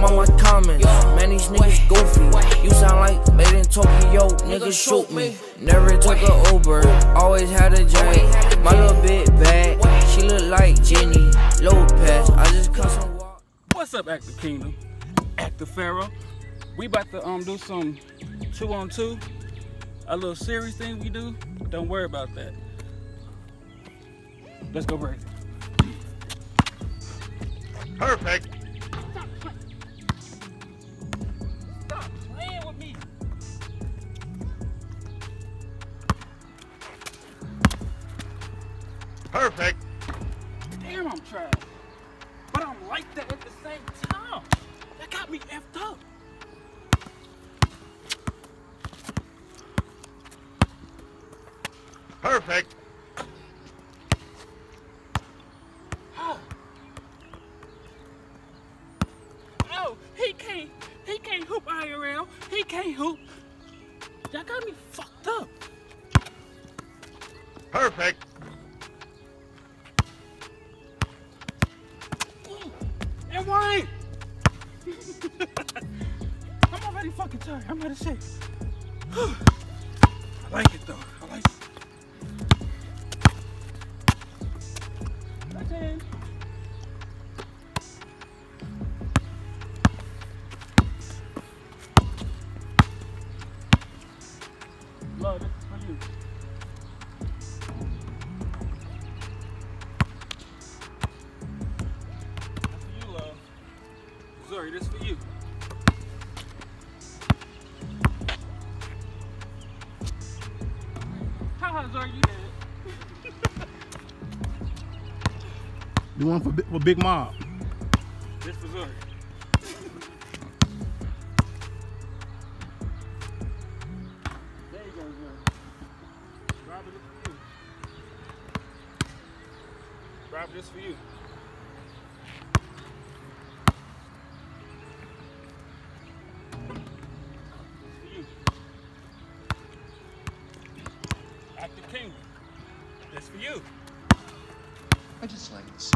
On my comments. Man, these niggas goofy. You sound like made in Tokyo, nigga shoot me. Never took a Uber, always had a joint. My little bit bad, she look like Jenny Lopez. I just cut some walk. What's up, Active Kingdom? Active Pharaoh. We about to um do some two on two, a little series thing we do. Don't worry about that. Let's go break. Perfect. Effed up. Perfect. I'm already fucking tired. I'm out of shape. I like it though. I like it. Haha, Zuri, you did it. You want for, for Big Mob? This Active Kingdom. This for you. I just like this.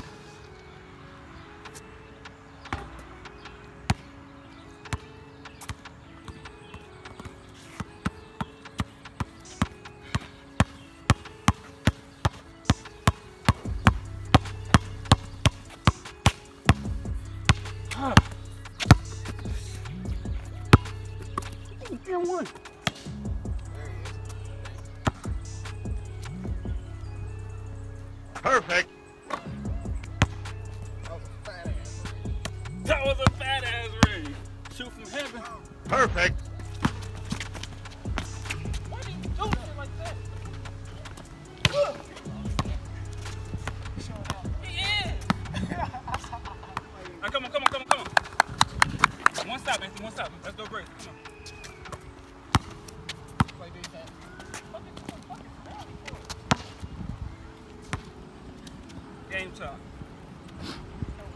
Perfect. That was a fat ass ring. Shoot from heaven. Perfect. Game time.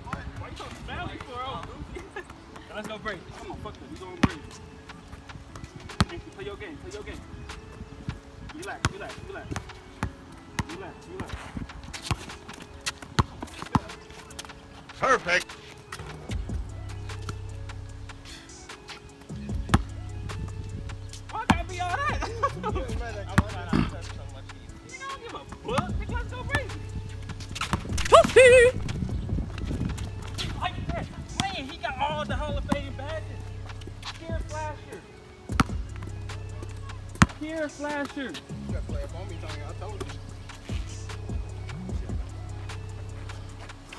Why you so smelly for? Let's go break. Come on, fuck it. We going break. Anthony, play your game. Play your game. Relax, relax, relax. Relax, relax. Perfect. Why gotta be all that? Nigga, I don't give a fuck. Let's go crazy. Here, Flasher.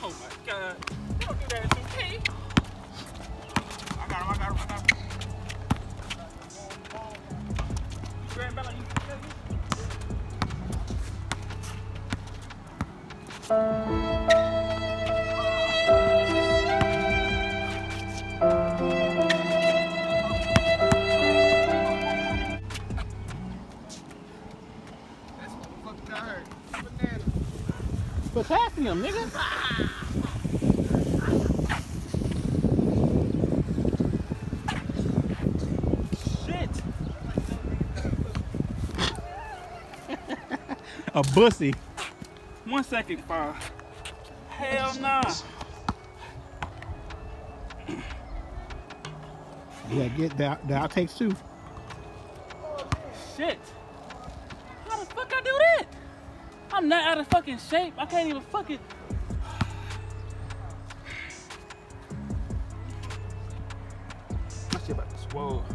Oh my god. Don't do that to me. I got him, I got him, I got him. Grand Bella, you Nigga. Shit. A bussy. One second, fire. Hell nah. Yeah, get that. That takes two. shit. How the fuck I do that? I'm not out of fucking shape. I can't even fucking. My shit about to swole.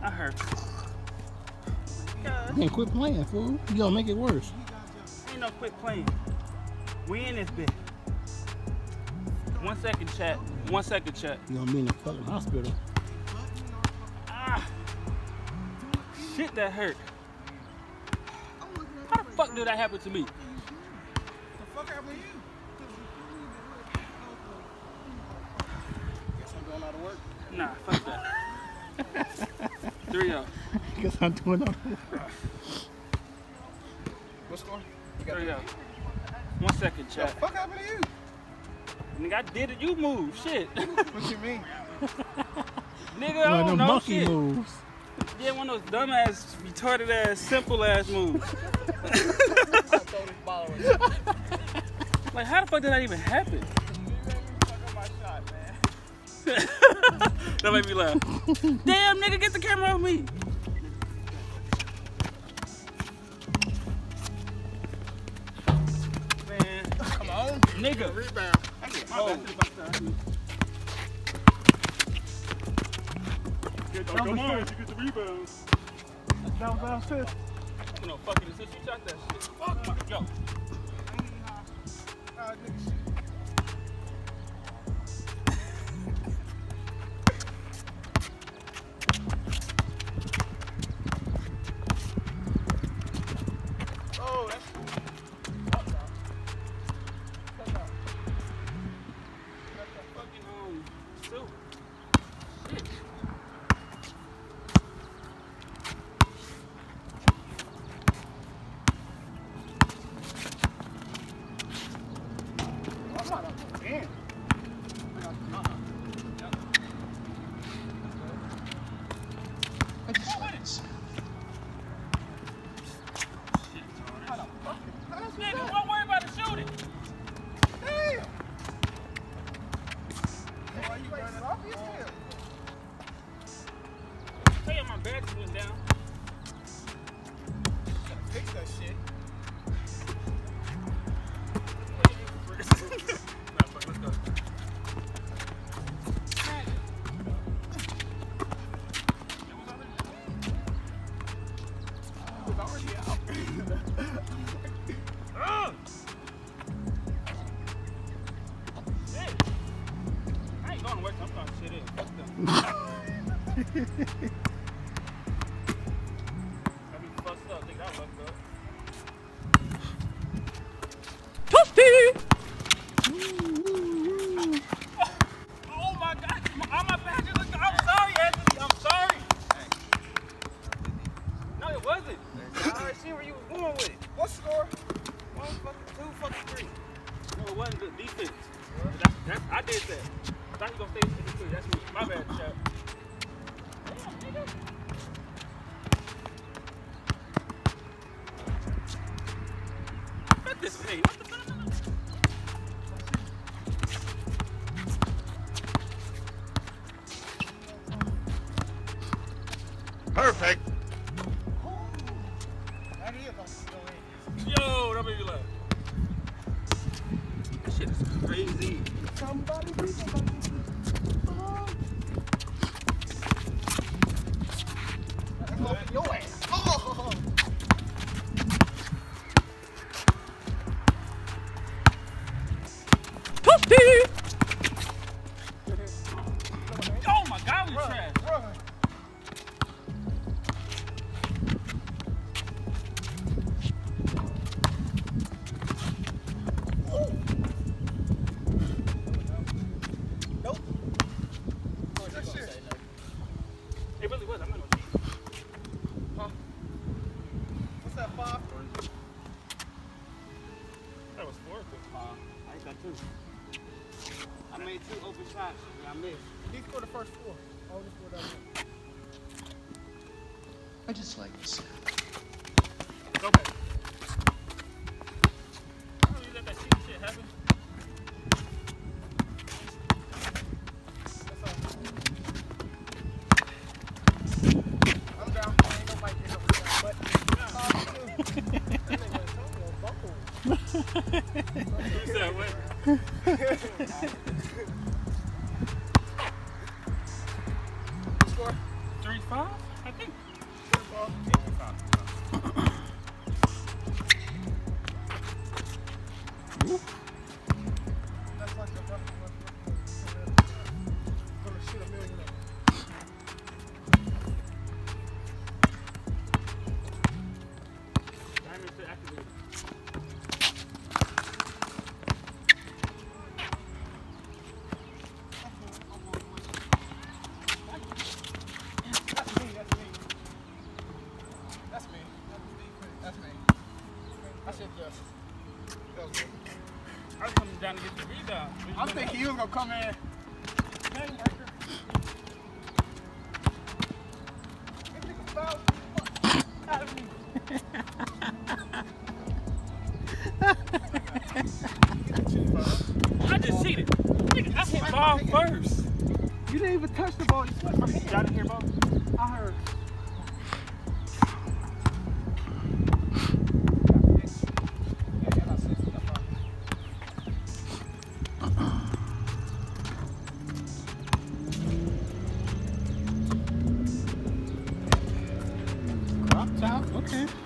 I hurt. God. Man, quit playing, fool. You gonna make it worse. Ain't no quit playing. We in this bitch. One second, chat. One second, chat. You gonna be in the fucking hospital. Ah. Shit, that hurt. How the fuck did that happen to me? The fuck happened to you? Guess I'm doing a lot of work. Nah, fuck that. Three up. Guess I'm doing all What score? You got Three up. One second, chat. the fuck happened to you? Nigga, I did it. You move. Shit. What you mean? Nigga, I One of don't know monkey shit. moves. Yeah, one of those dumbass, retarded ass, simple ass moves. like, how the fuck did that even happen? that made me laugh. Damn, nigga, get the camera off me. Man, Come on. nigga. Rebound. I get Oh. Come on, you get the rebound. That was our fifth. You know, fucking assist, you shot that shit. Fuck my, yo. Ah, nigga, shit. Nigga, defense. That's, that's, I did that. I thought you were gonna stay in the three. That's me. My bad, Chad. Damn, nigga. Fuck this thing. What the fuck? Perfect. That is on the Yo, that made me laugh. That shit is crazy. Somebody somebody. about? Okay.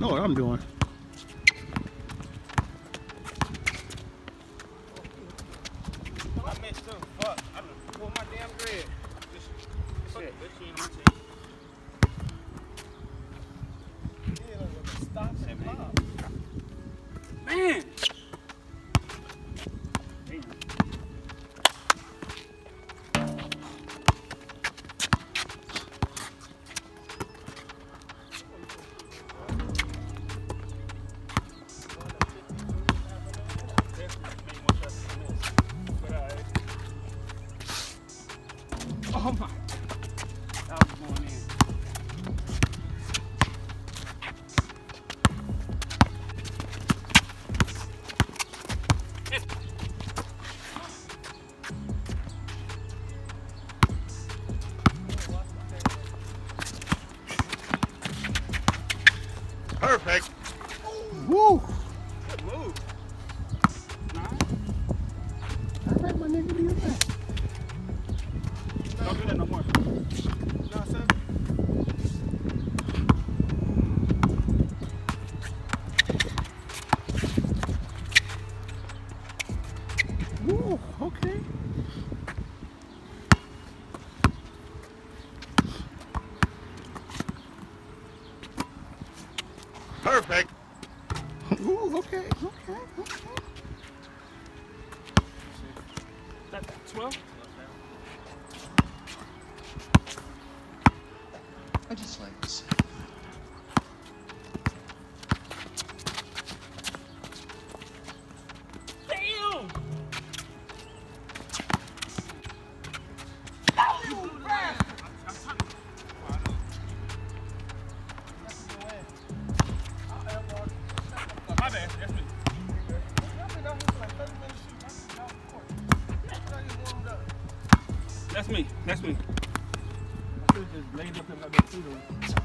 know what I'm doing. Woo! Woo! My nigga, do your thing. Don't do that no more. No, sir. Ooh, okay, okay, okay. That, that's well. I just like to see. That's me. That's me. I should just laid up and got that food on.